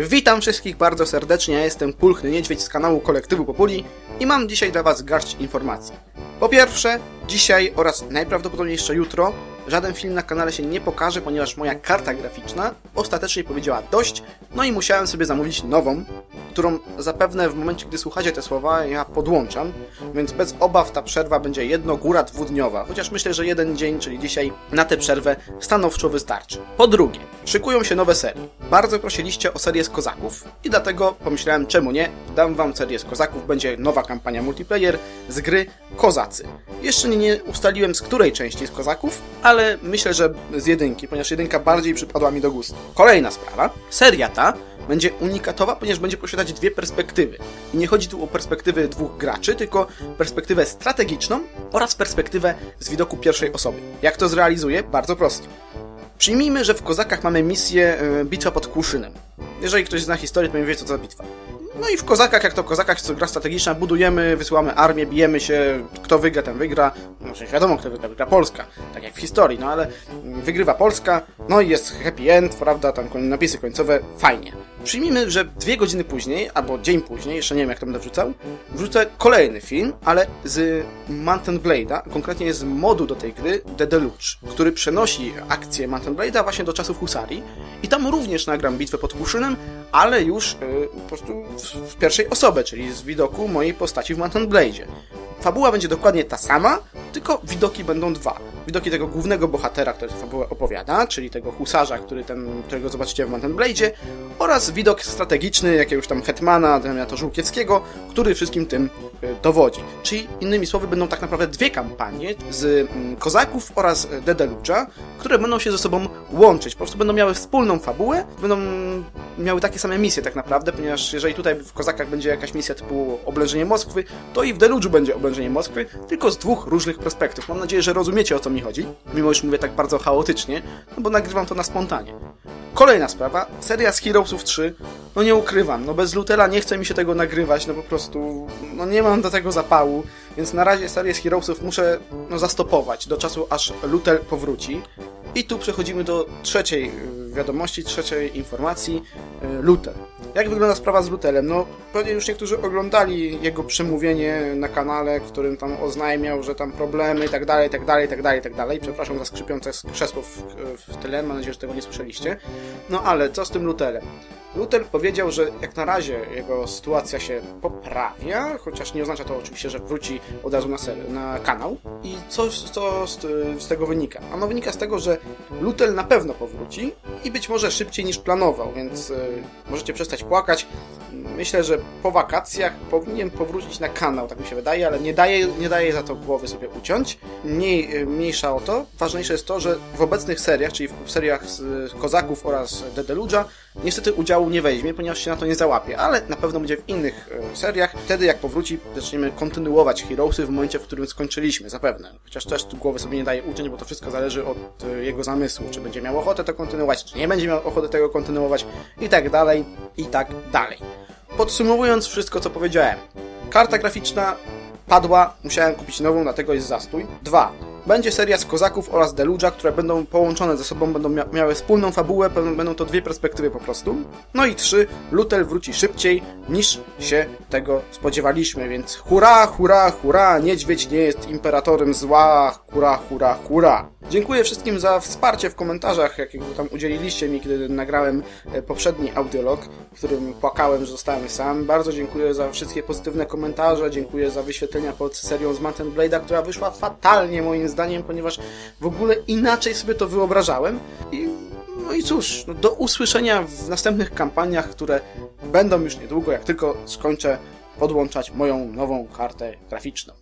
Witam wszystkich bardzo serdecznie, ja jestem Pulchny Niedźwiedź z kanału Kolektywu Populi i mam dzisiaj dla Was garść informacji. Po pierwsze, dzisiaj oraz najprawdopodobniej jeszcze jutro żaden film na kanale się nie pokaże, ponieważ moja karta graficzna ostatecznie powiedziała dość, no i musiałem sobie zamówić nową, którą zapewne w momencie, gdy słuchacie te słowa, ja podłączam, więc bez obaw ta przerwa będzie jedno, góra dwudniowa, chociaż myślę, że jeden dzień, czyli dzisiaj, na tę przerwę stanowczo wystarczy. Po drugie, szykują się nowe serie. Bardzo prosiliście o serię z Kozaków i dlatego pomyślałem, czemu nie, dam wam serię z Kozaków, będzie nowa kampania multiplayer z gry Kozacy. Jeszcze nie, ustaliłem z której części z Kozaków, ale myślę, że z jedynki, ponieważ jedynka bardziej przypadła mi do gustu. Kolejna sprawa, seria ta będzie unikatowa, ponieważ będzie posiadać dwie perspektywy. I nie chodzi tu o perspektywy dwóch graczy, tylko perspektywę strategiczną oraz perspektywę z widoku pierwszej osoby. Jak to zrealizuje? Bardzo prosto. Przyjmijmy, że w Kozakach mamy misję y, Bitwa pod Kłuszynem. Jeżeli ktoś zna historię, to wie, co to za bitwa. No i w Kozakach, jak to Kozakach, co gra strategiczna, budujemy, wysyłamy armię, bijemy się, kto wygra, ten wygra. No przecież wiadomo, kto wygra, wygra Polska, tak jak w historii, no ale wygrywa Polska, no i jest happy end, prawda, tam napisy końcowe, fajnie. Przyjmijmy, że dwie godziny później, albo dzień później, jeszcze nie wiem jak to będę wrzucał, wrzucę kolejny film, ale z Mountain Blade'a, konkretnie z modu do tej gry The Deluge, który przenosi akcję Mountain Blade'a właśnie do czasów Husarii i tam również nagram bitwę pod Kuszynem, ale już yy, po prostu w, w pierwszej osobie, czyli z widoku mojej postaci w Mountain Blade'zie. Fabuła będzie dokładnie ta sama, tylko widoki będą dwa. Widoki tego głównego bohatera, który fabułę opowiada, czyli tego husarza, który ten, którego zobaczycie w Mountain Blade'zie, oraz widok strategiczny jakiegoś tam hetmana, to Żółkiewskiego, który wszystkim tym y, dowodzi. Czyli innymi słowy będą tak naprawdę dwie kampanie z mm, Kozaków oraz Dedelucza, które będą się ze sobą łączyć. Po prostu będą miały wspólną fabułę, będą miały takie same misje tak naprawdę, ponieważ jeżeli tutaj w Kozakach będzie jakaś misja typu oblężenie Moskwy, to i w Deluczu będzie oblężenie Moskwy, tylko z dwóch różnych perspektyw. Mam nadzieję, że rozumiecie o co mi chodzi, mimo już mówię tak bardzo chaotycznie, no bo nagrywam to na spontanie. Kolejna sprawa, seria z Heroesów 3, no nie ukrywam, no bez Lutela nie chce mi się tego nagrywać, no po prostu, no nie mam do tego zapału, więc na razie serię z Heroesów muszę, no zastopować do czasu aż Lutel powróci. I tu przechodzimy do trzeciej wiadomości, trzeciej informacji, Lutel. Jak wygląda sprawa z Lutelem? No, pewnie już niektórzy oglądali jego przemówienie na kanale, w którym tam oznajmiał, że tam problemy i tak dalej, tak dalej, tak dalej, tak dalej. Przepraszam za skrzypiące krzesło w, w tyle, mam nadzieję, że tego nie słyszeliście. No ale co z tym Lutelem? Lutel powiedział, że jak na razie jego sytuacja się poprawia, chociaż nie oznacza to oczywiście, że wróci od razu na, ser, na kanał. I co, z, z, tego wynika? Ano wynika z tego, że Lutel na pewno powróci i być może szybciej niż planował, więc y, możecie przestać płakać. Myślę, że po wakacjach powinien powrócić na kanał, tak mi się wydaje, ale nie daje, nie daje za to głowy sobie uciąć. Mniej, mniejsza o to. Ważniejsze jest to, że w obecnych seriach, czyli w seriach z Kozaków oraz Dedeluja, niestety udziału nie weźmie, ponieważ się na to nie załapie, ale na pewno będzie w innych e, seriach. Wtedy jak powróci, zaczniemy kontynuować Heroesy w momencie, w którym skończyliśmy, zapewne. Chociaż też tu głowy sobie nie daje uciąć, bo to wszystko zależy od e, jego zamysłu, czy będzie miał ochotę to kontynuować, czy nie będzie miał ochoty tego kontynuować i tak dalej, i tak dalej. Podsumowując wszystko, co powiedziałem. Karta graficzna padła, musiałem kupić nową, dlatego jest zastój. 2. Będzie seria z Kozaków oraz Deluja, które będą połączone ze sobą, będą mia miały wspólną fabułę, będą to dwie perspektywy po prostu. No i 3. Lutel wróci szybciej niż się tego spodziewaliśmy, więc hurra, hurra, hurra, niedźwiedź nie jest imperatorem zła, hurra, hurra, hurra. Dziękuję wszystkim za wsparcie w komentarzach, jakiego tam udzieliliście mi, kiedy nagrałem e, poprzedni audiolog, w którym płakałem, że zostałem sam. Bardzo dziękuję za wszystkie pozytywne komentarze, dziękuję za wyświetlenia pod serią z Mountain Blade'a, która wyszła fatalnie moim zdaniem, ponieważ w ogóle inaczej sobie to wyobrażałem. I, no i cóż, no do usłyszenia w następnych kampaniach, które będą już niedługo, jak tylko skończę podłączać moją nową kartę graficzną.